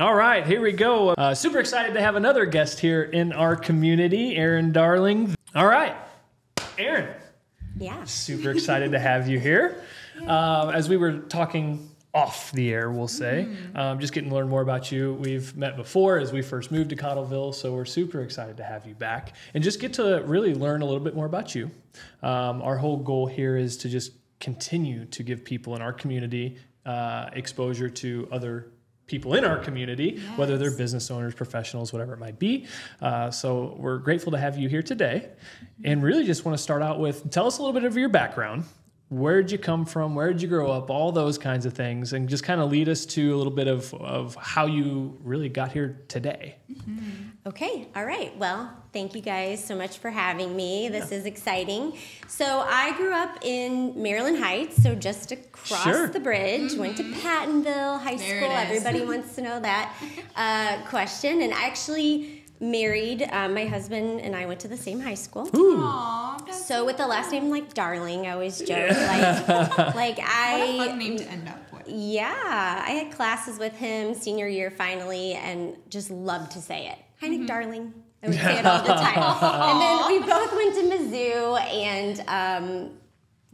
All right, here we go. Uh, super excited to have another guest here in our community, Erin Darling. All right, Erin, Yeah. super excited to have you here. Um, as we were talking off the air, we'll say, um, just getting to learn more about you. We've met before as we first moved to Cottleville, so we're super excited to have you back and just get to really learn a little bit more about you. Um, our whole goal here is to just continue to give people in our community uh, exposure to other people in our community, whether they're business owners, professionals, whatever it might be. Uh, so we're grateful to have you here today, and really just want to start out with tell us a little bit of your background. Where'd you come from? Where'd you grow up? All those kinds of things, and just kind of lead us to a little bit of, of how you really got here today. Okay. All right. Well, thank you guys so much for having me. This is exciting. So, I grew up in Maryland Heights, so just across Sure. the bridge. Went to Pattonville High There School. Everybody wants to know that uh, question. And actually married. Um, my husband and I went to the same high school. Aw, that's So with the last name like Darling, I always joke like like I what a fun name to end up with. Yeah, I had classes with him senior year finally, and just loved to say it. Hi, Nick, darling. I would say it all the time. and then we both went to Mizzou and um,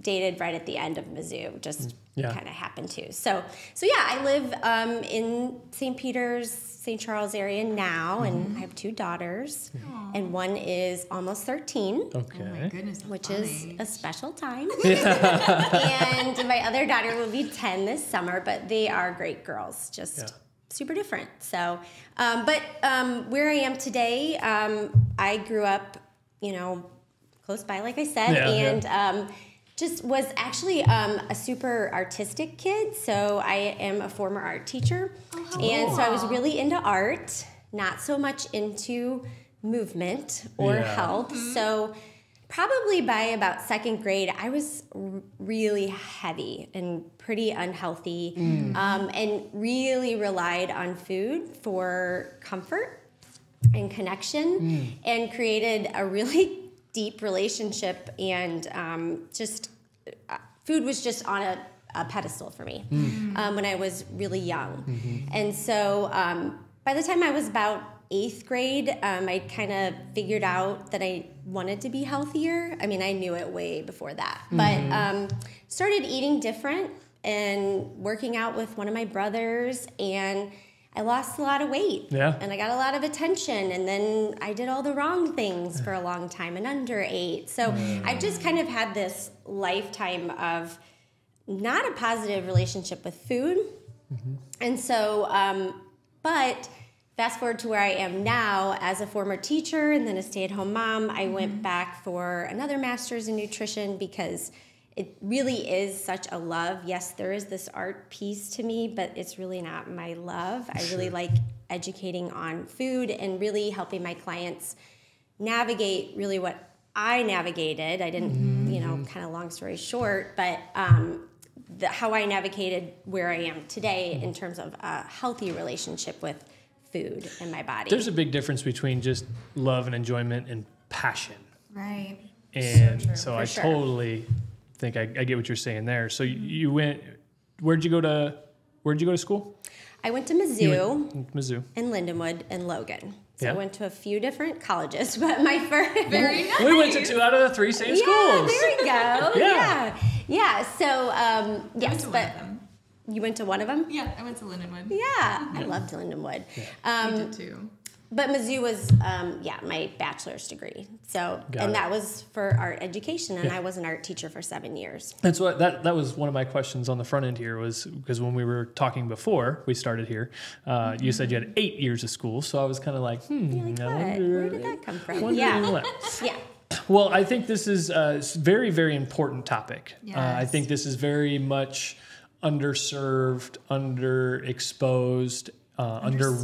dated right at the end of Mizzou. Just Yeah. kind of happened to. So, so yeah, I live um, in St. Peter's, St. Charles area now, and I have two daughters, and one is almost thirteen Okay. Oh my goodness, that's which is funny. a special time. and my other daughter will be 10 this summer, but they are great girls, just Yeah. super different. So, um, but um, where I am today, um, I grew up, you know, close by, like I said, Yeah, yeah. and um, just was actually um, a super artistic kid. So I am a former art teacher. and so I was really into art, not so much into movement or Yeah. health. So probably by about second grade, I was r- really heavy and pretty unhealthy um, and really relied on food for comfort and connection and created a really deep relationship and um, just uh, food was just on a, a pedestal for me um, when I was really young. And so um, by the time I was about eighth grade, um, I kind of figured out that I wanted to be healthier. I mean, I knew it way before that, but um, started eating different and working out with one of my brothers and I lost a lot of weight. Yeah. And I got a lot of attention. And then I did all the wrong things for a long time and underate. So mm. I've just kind of had this lifetime of not a positive relationship with food. Mm-hmm. And so, um, but fast forward to where I am now as a former teacher and then a stay at home mom, I went mm-hmm. back for another master's in nutrition because it really is such a love. Yes, there is this art piece to me, but it's really not my love. I really like educating on food and really helping my clients navigate really what I navigated. I didn't, you know, kind of long story short, but um, the, how I navigated where I am today in terms of a healthy relationship with food and my body. There's a big difference between just love and enjoyment and passion. Right. And so, I sure. totally think I, I get what you're saying there. So you, you went, where'd you go to, where'd you go to school? I went to You Mizzou went- Mizzou. and Lindenwood and Logan. So Yeah. I went to a few different colleges, but my first Very nice. We went to two out of the three same Yeah, schools. there we go. Yeah. yeah. yeah. So um, I went yes, to one but of them. you went to one of them. Yeah, I went to Lindenwood. Yeah, I loved Lindenwood. I Um, did too. But Mizzou was, um, yeah, my bachelor's degree. So, Got and it. that was for art education, and I was an art teacher for seven years. That's what that that was one of my questions on the front end here was because when we were talking before we started here, uh, you said you had eight years of school, so I was kind of like, hmm, like, wonder- Where did that come from? Yeah, yeah. Well, I think this is a very, very important topic. Uh, I think this is very much underserved, underexposed, uh, under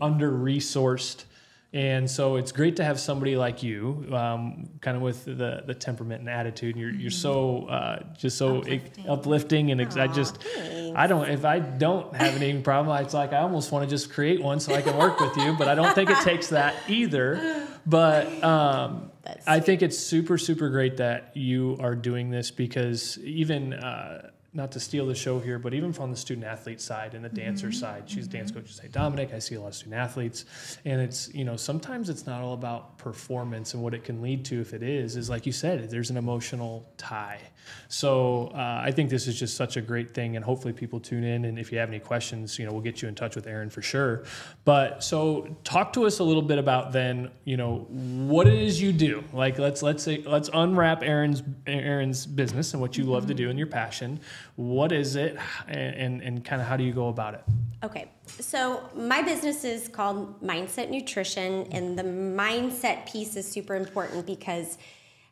under resourced. And so it's great to have somebody like you, um, kind of with the, the temperament and attitude. You're, you're so uh, just so uplifting, Uplifting. uplifting and ex- I just thanks. I don't if I don't have any problem, it's like I almost want to just create one so I can work with you. But I don't think it takes that either. But um, I think it's super, super great that you are doing this because even uh, not to steal the show here, but even from the student athlete side and the mm-hmm. dancer side, she's a dance mm-hmm. coach at St. Dominic. I see a lot of student athletes, and it's you know sometimes it's not all about performance and what it can lead to. If it is, is like you said, there's an emotional tie. So uh, I think this is just such a great thing, and hopefully people tune in. And if you have any questions, you know we'll get you in touch with Erin for sure. But so talk to us a little bit about then you know what it is you do. Like let's let's say let's unwrap Aaron's Erin's business and what you love to do and your passion. What is it, and and, and kind of how do you go about it? Okay, so my business is called Mindset Nutrition, and the mindset piece is super important because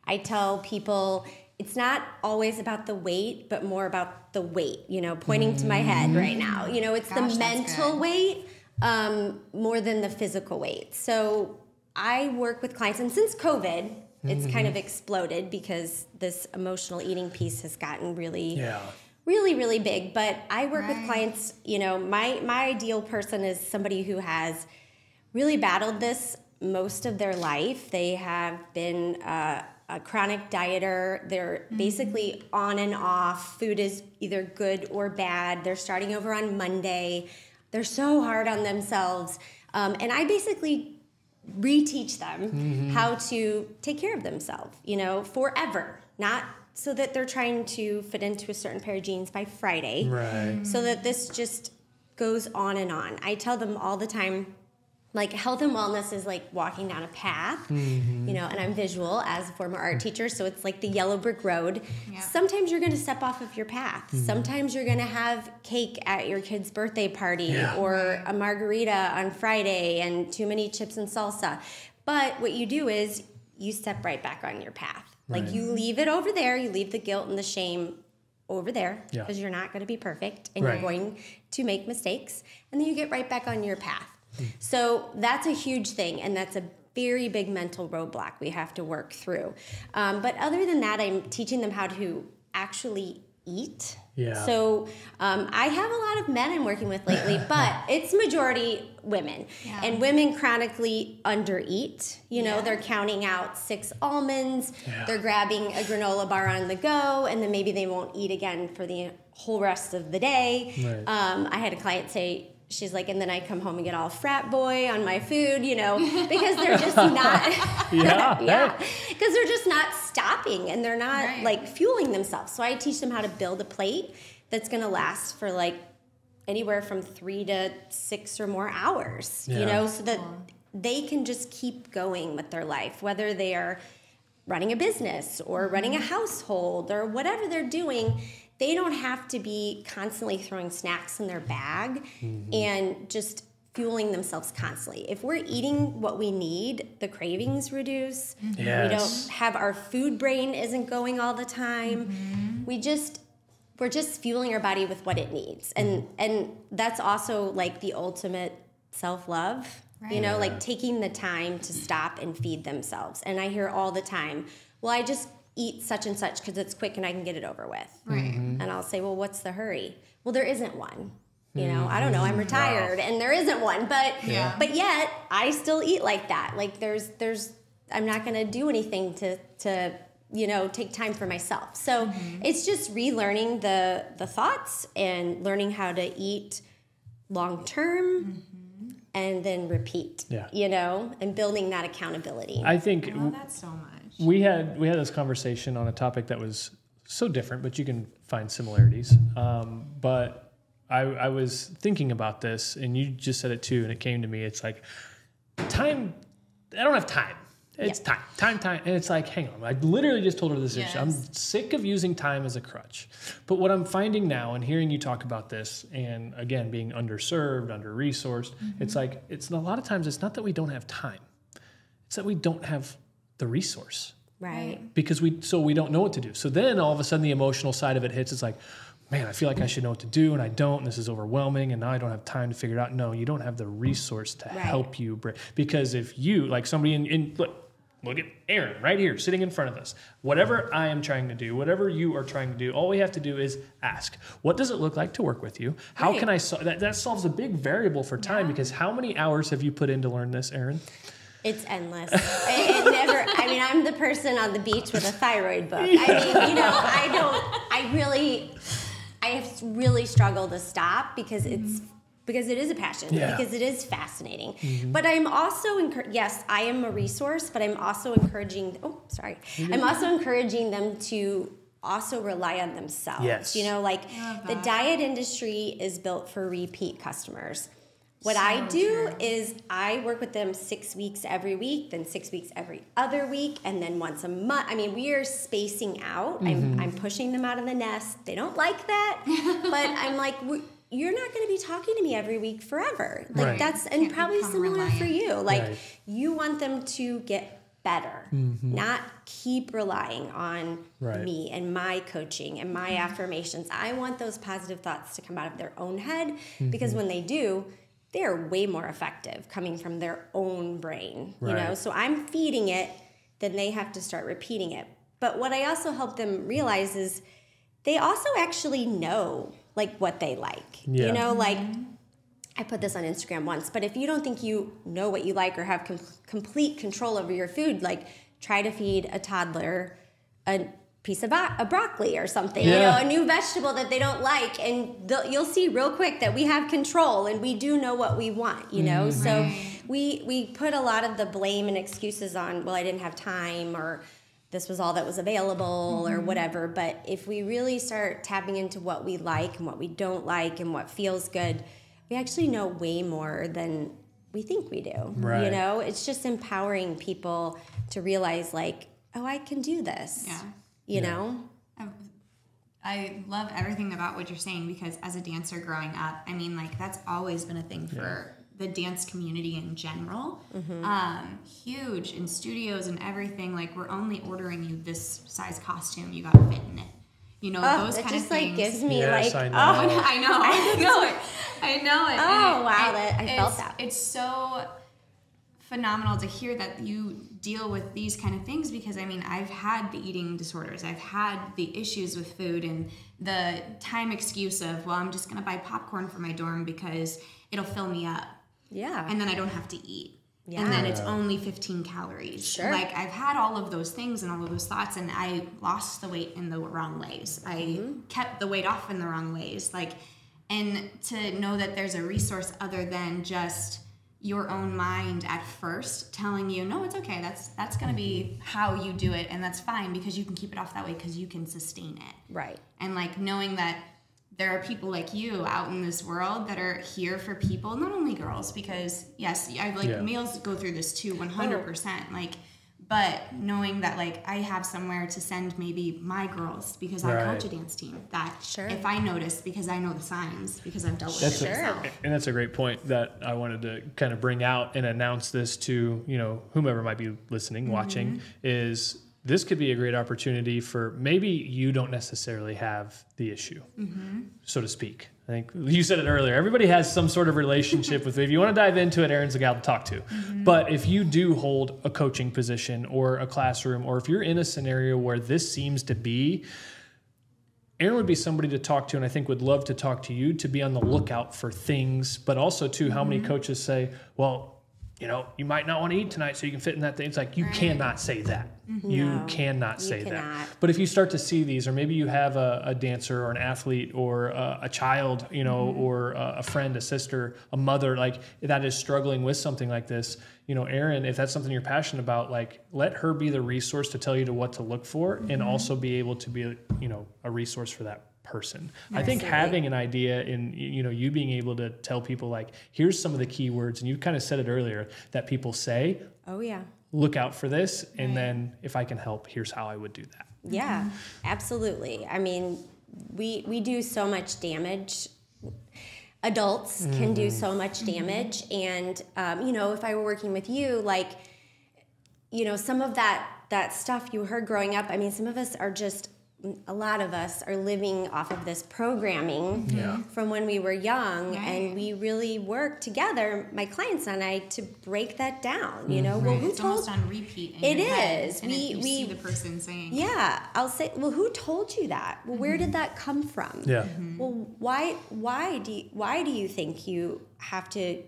I tell people it's not always about the weight, but more about the weight, you know, pointing to my head right now. You know, it's Gosh, the mental weight um, more than the physical weight. So I work with clients, and since COVID, it's kind of exploded because this emotional eating piece has gotten really Yeah. really really big but i work with clients you know my my ideal person is somebody who has really battled this most of their life they have been uh, a chronic dieter they're basically on and off food is either good or bad they're starting over on monday they're so hard on themselves um, and i basically reteach them how to take care of themselves, you know, forever. Not so that they're trying to fit into a certain pair of jeans by Friday. Right. So that this just goes on and on. I tell them all the time like health and wellness is like walking down a path, mm-hmm. you know, and I'm visual as a former art mm-hmm. teacher, so it's like the yellow brick road. Yeah. Sometimes you're going to step off of your path. Mm-hmm. Sometimes you're going to have cake at your kid's birthday party Yeah. or a margarita on Friday and too many chips and salsa. But what you do is you step right back on your path. Like you leave it over there, you leave the guilt and the shame over there Yeah. because you're not going to be perfect and Right. you're going to make mistakes and then you get right back on your path. So that's a huge thing and that's a very big mental roadblock we have to work through. Um, but other than that, I'm teaching them how to actually eat. Yeah. So um, I have a lot of men I'm working with lately, but it's majority women. Yeah. And women chronically undereat. You know, Yeah. they're counting out six almonds, Yeah. they're grabbing a granola bar on the go, and then maybe they won't eat again for the whole rest of the day. Right. Um, I had a client say, she's like, and then I come home and get all frat boy on my food, you know, because they're just not. Yeah. yeah, because they're just not stopping and they're not Right. like fueling themselves. So I teach them how to build a plate that's going to last for like anywhere from three to six or more hours, Yeah. you know, so that they can just keep going with their life, whether they are running a business or running a mm-hmm. household or whatever they're doing. They don't have to be constantly throwing snacks in their bag mm-hmm. and just fueling themselves constantly. If we're eating what we need, the cravings reduce. We mm-hmm. Yes. don't have our food brain isn't going all the time. Mm-hmm. We just we're just fueling our body with what it needs. And and that's also like the ultimate self-love. You know, like taking the time to stop and feed themselves. And I hear all the time, well, I just eat such and such because it's quick and I can get it over with. Right. Mm-hmm. And I'll say, well, what's the hurry? Well, there isn't one. You know, mm-hmm. I don't know. I'm retired, and there isn't one. But Yeah. but yet, I still eat like that. Like there's there's I'm not going to do anything to to you know take time for myself. So mm-hmm. it's just relearning the the thoughts and learning how to eat long term. And then repeat, Yeah. you know, and building that accountability. I think I love that so much. We had we had this conversation on a topic that was so different, but you can find similarities. Um, but I, I was thinking about this, and you just said it too, and it came to me. It's like time. I don't have time. It's time, time, time, and it's like, hang on. I literally just told her this issue. I'm sick of using time as a crutch. But what I'm finding now, and hearing you talk about this, and again being underserved, under resourced, it's like it's a lot of times it's not that we don't have time. It's that we don't have the resource right. because we so we don't know what to do. So then all of a sudden the emotional side of it hits. It's like, man, I feel like I should know what to do and I don't. And this is overwhelming, and now I don't have time to figure it out. No, you don't have the resource to Right. help you. br- Because if you like somebody in, in look. Look at Erin right here, sitting in front of us. Whatever I am trying to do, whatever you are trying to do, all we have to do is ask. What does it look like to work with you? How Right. can I? So- that that solves a big variable for time because how many hours have you put in to learn this, Erin? It's endless. it, it never. I mean, I'm the person on the beach with a thyroid book. I mean, you know, I don't. I really. I have really struggle to stop because it's mm-hmm. because it is a passion Yeah. because it is fascinating mm-hmm. but i'm also encour- yes i am a resource but i'm also encouraging oh sorry mm-hmm. i'm also encouraging them to also rely on themselves Yes. you know like the diet industry is built for repeat customers what I do true. is I work with them six weeks every week, then six weeks every other week, and then once a month. I mean, we are spacing out. Mm-hmm. I'm, I'm pushing them out of the nest. They don't like that, but I'm like, you're not going to be talking to me every week forever. Like Right. that's and Can't probably similar for you. Like Right. you want them to get better, mm-hmm. not keep relying on Right. me and my coaching and my mm-hmm. affirmations. I want those positive thoughts to come out of their own head because mm-hmm. when they do, they are way more effective coming from their own brain, you know? So I'm feeding it, then they have to start repeating it. But what I also help them realize is they also actually know like what they like. Yeah. You know, like I put this on Instagram once, but if you don't think you know what you like or have com- complete control over your food, like try to feed a toddler a piece of bro- a broccoli or something, you know, a new vegetable that they don't like, and you'll see real quick that we have control and we do know what we want, you know. Mm-hmm. So we we put a lot of the blame and excuses on, well, I didn't have time or this was all that was available or mm-hmm. whatever. But if we really start tapping into what we like and what we don't like and what feels good, we actually know way more than we think we do. Right. You know, it's just empowering people to realize, like, oh, I can do this. Yeah. You know? I love everything about what you're saying because as a dancer growing up, I mean, like that's always been a thing for the dance community in general. Mm-hmm. Um, huge in studios and everything. Like we're only ordering you this size costume. You got to fit in it. You know Oh, those kind just of like things. gives me Yes, like, I know. oh, I know, I know it, I know it. Oh, And wow, that- I felt that. It's so phenomenal to hear that you deal with these kind of things because I mean I've had the eating disorders, I've had the issues with food and the time excuse of well I'm just gonna buy popcorn for my dorm because it'll fill me up yeah. and then I don't have to eat. Yeah. And then it's only 15 calories. Sure. Like I've had all of those things and all of those thoughts, and I lost the weight in the wrong ways. I Mm-hmm. kept the weight off in the wrong ways. Like, and to know that there's a resource other than just your own mind at first telling you no it's okay that's that's going to be mm-hmm. how you do it and that's fine because you can keep it off that way because you can sustain it right. and like knowing that there are people like you out in this world that are here for people not only girls because yes i like Yeah. males go through this too 100% like but knowing that like i have somewhere to send maybe my girls because i coach a dance team that Sure. if i notice because i know the signs because i've dealt with That's it a- myself. And that's a great point that I wanted to kind of bring out and announce this to, you know, whomever might be listening, watching, mm-hmm. is this could be a great opportunity for maybe you don't necessarily have the issue, so to speak. I think you said it earlier. Everybody has some sort of relationship with it. If you want to dive into it, Erin's the gal to talk to. But if you do hold a coaching position or a classroom, or if you're in a scenario where this seems to be Erin would be somebody to talk to, and I think would love to talk to you to be on the lookout for things, but also too, how Mm-hmm. many coaches say, "Well, you know, you might not want to eat tonight, so you can fit in that thing." It's like you cannot say that. You No, cannot you say cannot. that. But if you start to see these, or maybe you have a, a dancer or an athlete or a, a child, you know, Mm-hmm. or a, a friend, a sister, a mother, like that is struggling with something like this, you know, Erin, if that's something you're passionate about, like let her be the resource to tell you to what to look for, and Mm-hmm. also be able to be, you know, a resource for that person. I think having an idea and you know you being able to tell people like here's some of the keywords and you kind of said it earlier that people say Oh, yeah. look out for this and then if I can help here's how I would do that. Yeah, absolutely. I mean, we we do so much damage. Adults can do so much damage, and um, you know, if I were working with you, like, you know, some of that that stuff you heard growing up. I mean, some of us are just. A lot of us are living off of this programming Yeah. from when we were young, Right. and we really work together, my clients and I, to break that down. You know, well, who it's told almost on repeat in It your head, is. and We- it, you we- see the person saying yeah, I'll say, well, who told you that? Well, where did mm-hmm. that come from? Yeah. Mm-hmm. Well, why why do you, why do you think you have to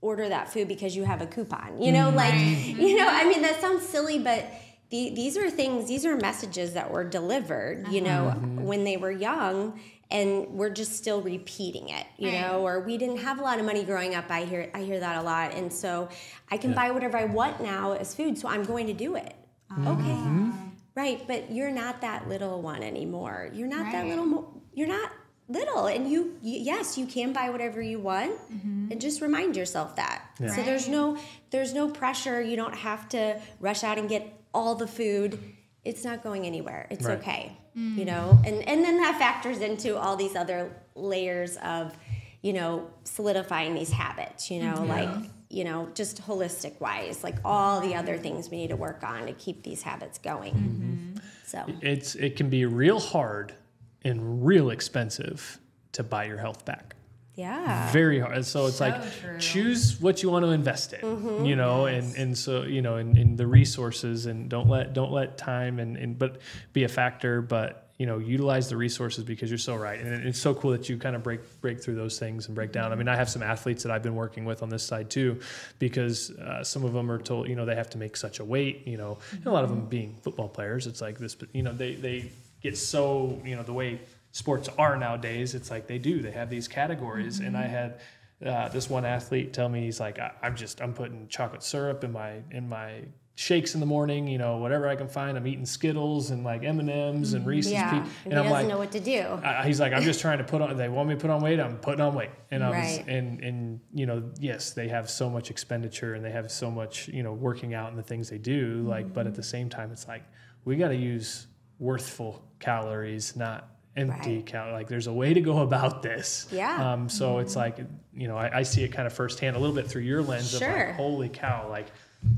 order that food because you have a coupon? You know, mm, like you know, I mm-hmm. mean that sounds silly, but the, these are things, these are messages that were delivered, you uh-huh. know, mm-hmm. when they were young and we're just still repeating it you Right. know or we didn't have a lot of money growing up. I hear i hear that a lot and so i can buy whatever i want now as food so i'm going to do it. Ah. Okay. Mm-hmm. Right but you're not that little one anymore. You're not that little mo- you're not little and you, you yes you can buy whatever you want mm-hmm. and just remind yourself that. Yeah. so there's no there's no pressure. You don't have to rush out and get all the food it's not going anywhere. It's Right. okay mm. you know? And and then that factors into all these other layers of you know solidifying these habits you know? Like you know just holistic wise like all the other things we need to work on to keep these habits going. Mm-hmm. So. It's it can be real hard and real expensive to buy your health back. Yeah Very hard. So it's So like true. choose what you want to invest in. Mm-hmm. You know, and and so you know, in, in the resources and don't let don't let time and, and but be a factor, but you know, utilize the resources because you're so right. And it's so cool that you kind of break break through those things and break down. I mean, I have some athletes that I've been working with on this side too, because uh, some of them are told, you know, they have to make such a weight. You know, and a lot of them being football players, it's like this. But you know, they they get so you know the way sports are nowadays. It's like they do. They have these categories, and I mm-hmm. had. Uh, this one athlete tell me he's like I, I'm just I'm putting chocolate syrup in my in my shakes in the morning you know whatever I can find I'm eating Skittles and like M and M's and mm-hmm. Reese's yeah Pieces and he I'm doesn't like know what to do I, he's like, I'm just trying to put on. They want me to put on weight. I'm putting on weight, and I was, Right. and and you know, yes, they have so much expenditure and they have so much, you know, working out and the things they do. Like, but at mm-hmm. the same time, it's like we got to use worthful calories, not empty Right. cal. Like, there's a way to go about this. Yeah. Um. So it's like, you know, I, I see it kind of firsthand, a little bit through your lens of Sure. like, holy cow, like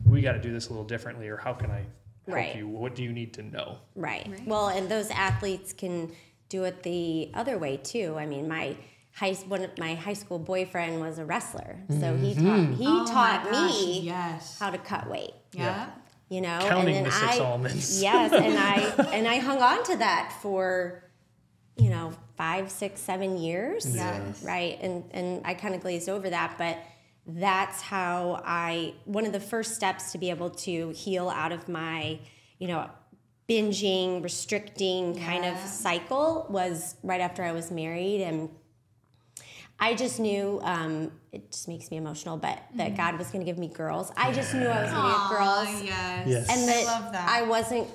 we got to do this a little differently, or how can I help Right. you? What do you need to know? Right. Well, and those athletes can do it the other way too. I mean, my high one of my high school boyfriend was a wrestler, so he taught he Oh taught me Yes. how to cut weight. yeah. You know, Counting and the then six I almonds. yes, and I and I hung on to that for you know five, six, seven years. Yes. Right, and and I kind of glazed over that, but that's how I one of the first steps to be able to heal out of my you know binging restricting kind of cycle was right after I was married and I just knew um, it just makes me emotional, but that God was going to give me girls. I just knew I was going to get girls yes. Yes. and I that, love that. I wasn't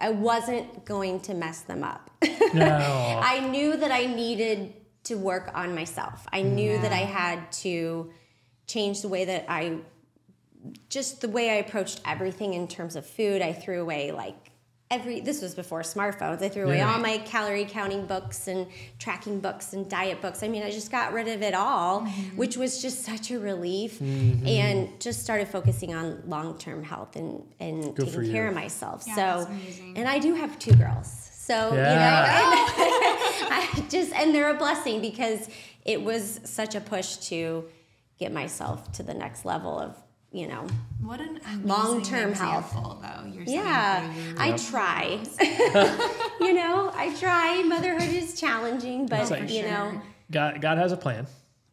I wasn't going to mess them up. No. I knew that I needed to work on myself. I knew that I had to change the way that I just the way I approached everything in terms of food. I threw away like every this was before smartphones. I threw away Yeah. all my calorie counting books and tracking books and diet books. I mean, I just got rid of it all, Mm-hmm. which was just such a relief Mm-hmm. and just started focusing on long-term health and and Good taking care you. of myself. Yeah, so and I do have two girls. So, Yeah. you know, I just and they're a blessing because it was such a push to get myself to the next level of, you know, What an Long-term health. though. You're setting yeah, for I try. you know, I try. Motherhood is challenging, but like- you know, God, God has a plan.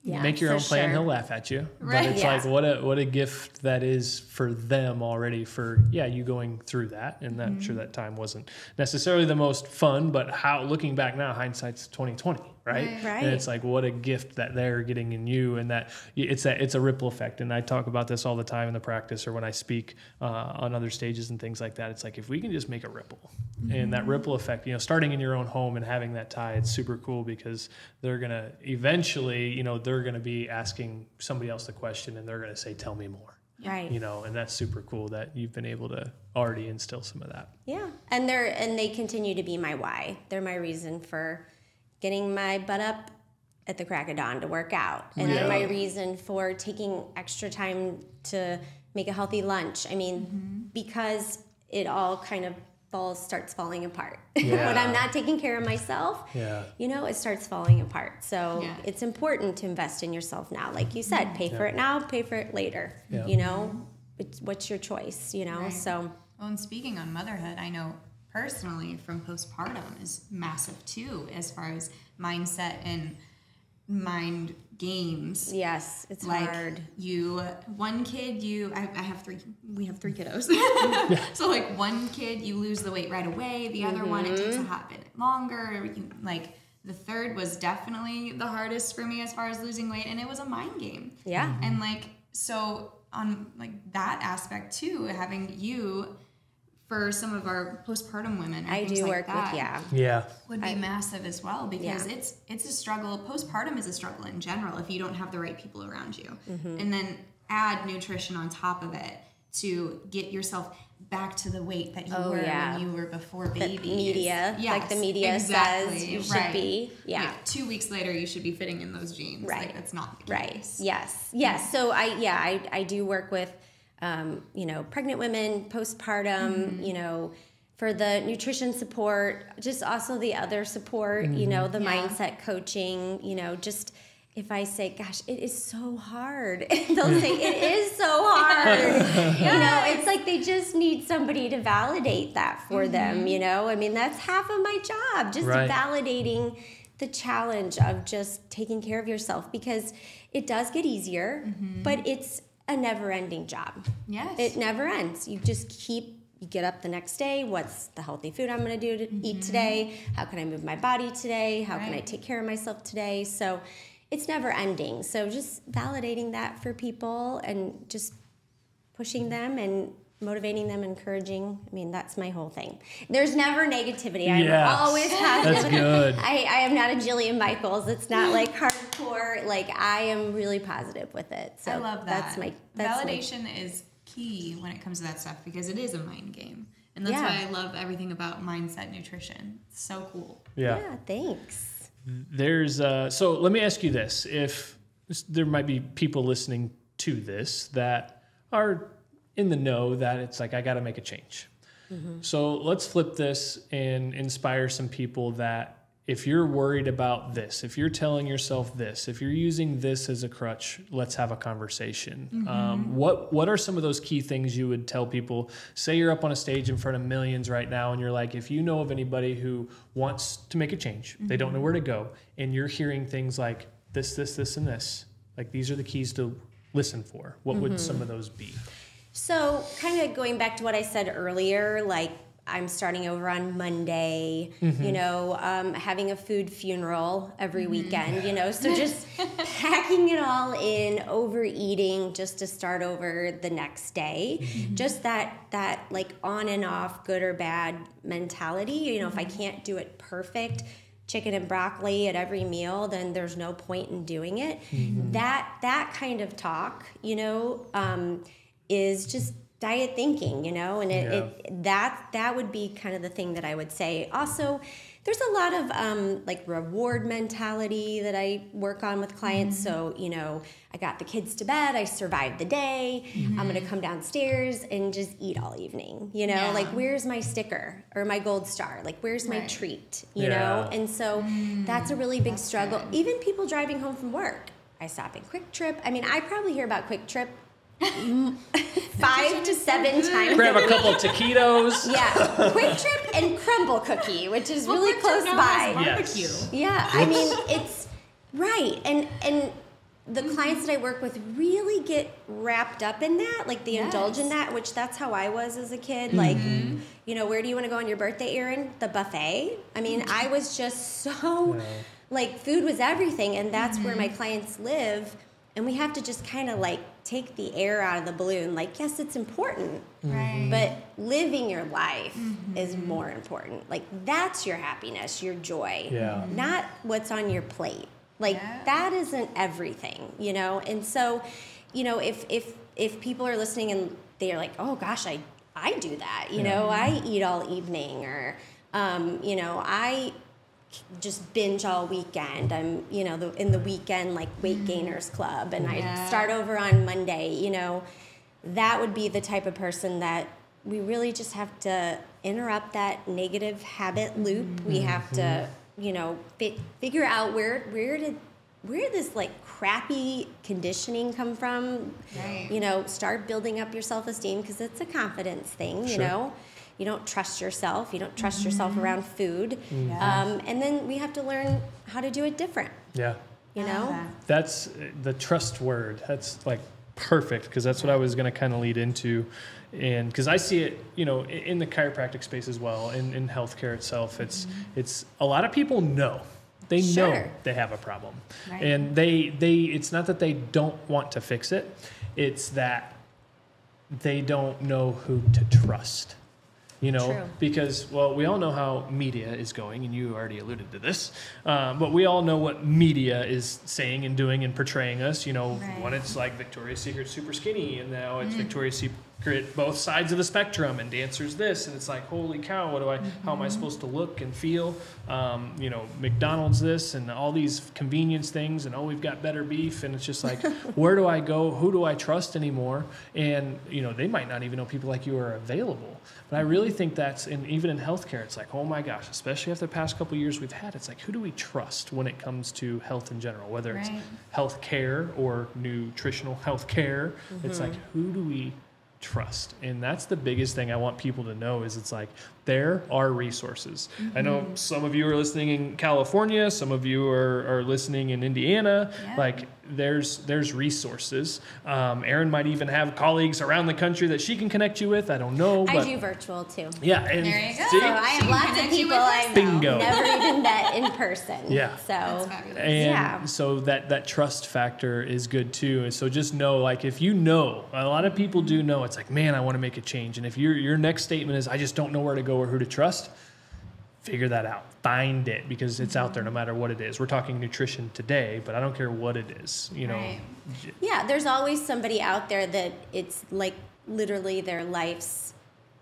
Yeah, Make your own plan. sure. He'll laugh at you. Right. But it's Yeah. like what a what a gift that is for them already. For yeah, you going through that, and I'm Mm-hmm. sure that time wasn't necessarily the most fun. But how looking back now, hindsight's 2020, right? Right. And it's like what a gift that they're getting in you, and that it's a it's a ripple effect. And I talk about this all the time in the practice or when I speak uh, on other stages and things like that. It's like if we can just make a ripple, and Mm-hmm. that ripple effect, you know, starting in your own home and having that tie, it's super cool because they're gonna eventually, you know, they're gonna be asking somebody else the question, and they're gonna say, "Tell me more." right. You know, and that's super cool that you've been able to already instill some of that. Yeah, and they're and they continue to be my why. They're my reason for getting my butt up at the crack of dawn to work out, and they're my reason for taking extra time to make a healthy lunch. I mean, mm-hmm. because it all kind of falls starts falling apart when I'm not taking care of myself. Yeah. You know, it starts falling apart. So Yeah. it's important to invest in yourself now. Like you said, mm-hmm. pay for it now, pay for it later. Yeah. You know, it's, what's your choice? You know, Right. so Well, and speaking on motherhood, I know personally from postpartum is massive too, as far as mindset and mind games. yes, it's like hard. you one kid you I, I have three we have three kiddos so like one kid you lose the weight right away the other one it takes a Mm-hmm. hot bit longer you, like The third was definitely the hardest for me as far as losing weight, and it was a mind game. Yeah. And like so on like that aspect too, having you for some of our postpartum women. or I do like work that with yeah. Yeah. would be massive as well because Yeah. it's it's a struggle. Postpartum is a struggle in general if you don't have the right people around you, Mm-hmm. and then add nutrition on top of it to get yourself back to the weight that you Oh, were yeah. when you were before The baby. media, like the media exactly, says you should right. be. Yeah. Like, two weeks later, you should be fitting in those jeans. Right. Like that's not the Right. case. Yes. Yes. So I yeah I I do work with um, you know pregnant women postpartum mm-hmm. you know for the nutrition support just also the other support you mm-hmm. know the Yeah. mindset coaching you know just if I say, gosh, it is so hard, they'll say, it is so hard. You know, it's like they just need somebody to validate that for mm-hmm. them, you know? I mean, that's half of my job, just Right. validating the challenge of just taking care of yourself because it does get easier, but it's a never ending job. Yes. It never ends. You just keep you get up the next day. What's the healthy food I'm going to do to mm-hmm. eat today? How can I move my body today? How can I take care of myself today? So it's never ending. So just validating that for people and just pushing them and motivating them, encouraging. I mean, that's my whole thing. There's never negativity. I'm Yes. always positive. That's good. I, I am not a Jillian Michaels. It's not like hardcore. Like I am really positive with it. So I love that. That's my that's my validation is key when it comes to that stuff because it is a mind game, and that's Yeah. why I love everything about mindset nutrition. It's so cool. Yeah. Yeah, thanks. There's uh, so let me ask you this: if there might be people listening to this that are in the know that it's like I got to make a change. Mm-hmm. So let's flip this and inspire some people that if you're worried about this, if you're telling yourself this, if you're using this as a crutch, let's have a conversation. Mm-hmm. Um, what what are some of those key things you would tell people? Say you're up on a stage in front of millions right now, and you're like, if you know of anybody who wants to make a change, they don't know mm-hmm. where to go, and you're hearing things like this, this, this, and this, like these are the keys to listen for. What would some of those be? So, kind of going back to what I said earlier, like I'm starting over on Monday, you mm-hmm. know, um, having a food funeral every mm-hmm. weekend, you know, so just packing it all in, overeating just to start over the next day. Mm-hmm. Just that, that like on and off, good or bad mentality. You know, if I can't do it perfect, chicken and broccoli at every meal, then there's no point in doing it. That that kind of talk, you know, um, is just diet thinking, you know, and it, it that that would be kind of the thing that I would say. Also, there's a lot of um, like reward mentality that I work on with clients. Mm-hmm. So you know, I got the kids to bed, I survived the day. I'm gonna mm-hmm. come downstairs and just eat all evening. You know, Yeah. like where's my sticker or my gold star? Like where's my Right. treat? You Yeah. know, and so mm. that's a really big struggle. Even people driving home from work. I stop at QuikTrip. I mean, I probably hear about QuikTrip five to seven times. Grab a a couple of taquitos. Yeah, QuikTrip and Crumbl Cookie, which is really Quick close Trip now has by. Yes. Barbecue. Yeah, I mean it's right, and and the clients that I work with really get wrapped up in that, like they indulge in that, which that's how I was as a kid. Mm-hmm. Like, you know, where do you want to go on your birthday, Erin? The buffet. I mean, I was just so Yeah. like food was everything, and that's where my clients live, and we have to just kind of like take the air out of the balloon. Like, yes, it's important, Right. but living your life is more important. Like that's your happiness, your joy. Yeah. Not what's on your plate. Like Yeah. that isn't everything, you know? And so, you know, if if if people are listening and they're like, "Oh gosh, I I do that." You know, I eat all evening or um, you know, I just binge all weekend. I'm, you know, the, in the weekend like weight mm. gainers club and I start over on Monday, you know that would be the type of person that we really just have to interrupt that negative habit loop. We mm-hmm. have to, you know, fi- figure out where where did where did this like crappy conditioning come from? Right. You know, start building up your self esteem because it's a confidence thing. You Sure. know, you don't trust yourself. You don't trust yourself mm-hmm. around food, mm-hmm. um, and then we have to learn how to do it different. Yeah. You know. that. That's uh, the trust word. That's like perfect because that's what I was going to kind of lead into. And because I see it, you know, in the chiropractic space as well, in, in healthcare itself, it's mm-hmm. it's a lot of people know. They know they have a problem. Right. And they they it's not that they don't want to fix it. It's that they don't know who to trust. You know, True. because well, we all know how media is going, and you already alluded to this. Um, but we all know what media is saying and doing and portraying us. You know, Right. when it's like Victoria's Secret super skinny, and now it's Victoria's Secret both sides of the spectrum, and dancers this, and it's like, holy cow, what do I? How am I supposed to look and feel? Um, you know, McDonald's this, and all these convenience things, and oh, we've got better beef, and it's just like, where do I go? Who do I trust anymore? And you know, they might not even know people like you are available. But I really think that's, and even in healthcare, it's like, oh my gosh, especially after the past couple years we've had, it's like, who do we trust when it comes to health in general, whether it's Right. health care or nutritional health care? It's Mm-hmm. like, who do we trust? And that's the biggest thing I want people to know is it's like, there are resources. I know Mm-hmm. some of you are listening in California, some of you are, are listening in Indiana. Yeah. Like, there's there's resources. Um, Erin might even have colleagues around the country that she can connect you with. I don't know, I but do virtual too. yeah, and There you go. see? So I have lots of connect you people with I've. Bingo. never even met in person. Yeah. So That's and Yeah. so that that trust factor is good too and so just know like if you know a lot of people do know it's like man i want to make a change and if your your next statement is i just don't know where to go or who to trust figure that out find it because it's out there no matter what it is we're talking nutrition today but i don't care what it is you know Right. yeah, there's always somebody out there that it's like literally their life's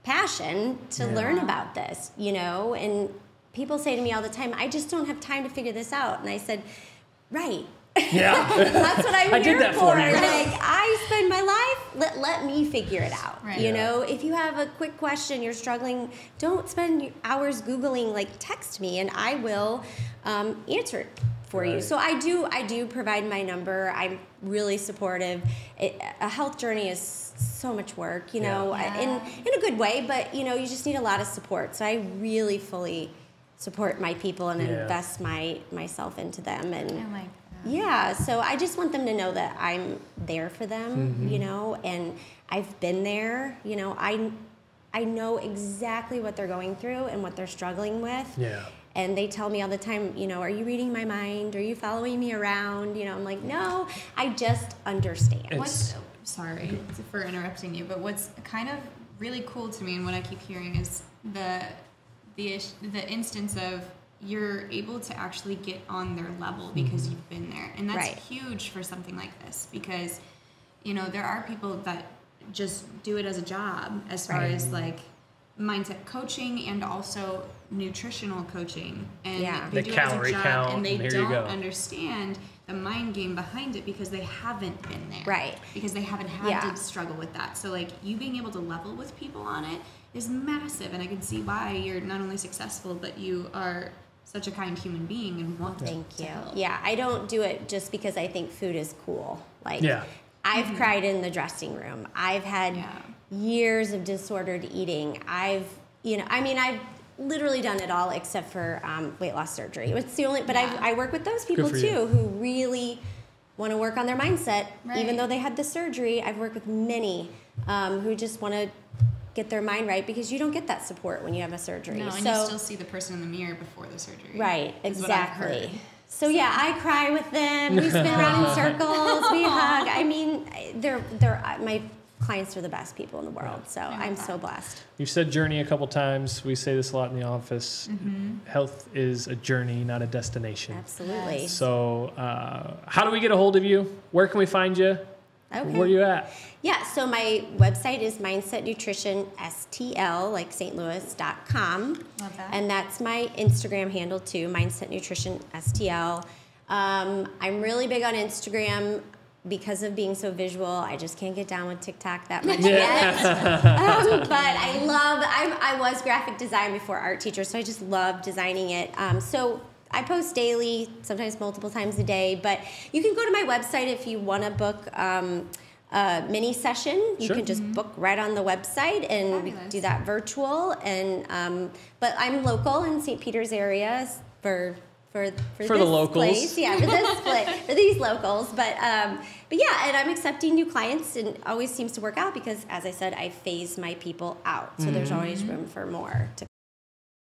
passion to Yeah. learn about this, you know? And people say to me all the time, I just don't have time to figure this out. And I said, right. Yeah That's what I'm I did here that for. for you. Like I spend my life, let, let me figure it out. Right. You Yeah. know, if you have a quick question, you're struggling, don't spend hours Googling, like text me and I will um, answer it for you. So I do, I do provide my number. I'm really supportive. It, a health journey is so much work, you know, Yeah. in, in a good way, but you know, you just need a lot of support. So I really fully support my people and Yeah. invest my myself into them and I like that. Yeah, so I just want them to know that I'm there for them, Mm-hmm. you know, and I've been there, you know, I I know exactly what they're going through and what they're struggling with. yeah And they tell me all the time, you know, are you reading my mind? Are you following me around? You know, I'm like, no, I just understand. It's- What's sorry for interrupting you, but what's kind of really cool to me and what I keep hearing is the the the instance of you're able to actually get on their level because mm-hmm. you've been there, and that's Right. huge for something like this because you know there are people that just do it as a job as far Right. as like mindset coaching and also nutritional coaching and Yeah. they The do it as a job count, and they and don't understand the mind game behind it because they haven't been there Right. because they haven't had Yeah. to struggle with that so like you being able to level with people on it is massive and i can see why you're not only successful but you are such a kind human being and want Thank to you. help. Yeah, I don't do it just because I think food is cool. Like, Yeah. I've cried in the dressing room. I've had Yeah. years of disordered eating. I've, you know, I mean, I've literally done it all except for um, weight loss surgery. It's the only, but Yeah. I, I work with those people too you. who really want to work on their mindset, even though they had the surgery. I've worked with many um, who just want to get their mind right because you don't get that support when you have a surgery. no and so, you still see the person in the mirror before the surgery Right, is what I've heard. exactly. So yeah, I cry with them. We spin around in circles. We hug. I mean, they're they're my clients are the best people in the world. So love I'm that. so blessed. You've said journey a couple times. We say this a lot in the office. Mm-hmm. Health is a journey, not a destination. Absolutely. So, uh, how do we get a hold of you? Where can we find you? Okay. Where you at? Yeah, so my website is Mindset Nutrition STL, like St. Louis.com. Love that. And that's my Instagram handle too, Mindset Nutrition STL. Um, I'm really big on Instagram because of being so visual. I just can't get down with TikTok that much yet. um, but I love, I'm, I was graphic design before art teacher, so I just love designing it. Um, so I post daily, sometimes multiple times a day, but you can go to my website if you want to book um, a mini session. You Sure. can just book right on the website and we Fabulous. do that virtual. And um, but I'm local in St. Peter's area for. For, for, For the locals. place. yeah, for this place, for these locals, but um, but yeah, and I'm accepting new clients, and always seems to work out because, as I said, I phase my people out, so there's always room for more to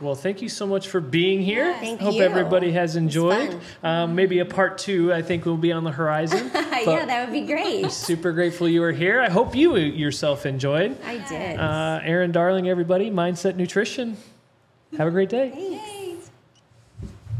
Well, thank you so much for being here. Thank Hope you. everybody has enjoyed. Um, maybe a part two, I think, will be on the horizon. yeah, that would be great. super grateful you were here. I hope you yourself enjoyed. I did. Uh, Erin Darling, everybody, Mindset Nutrition. Have a great day. Thanks.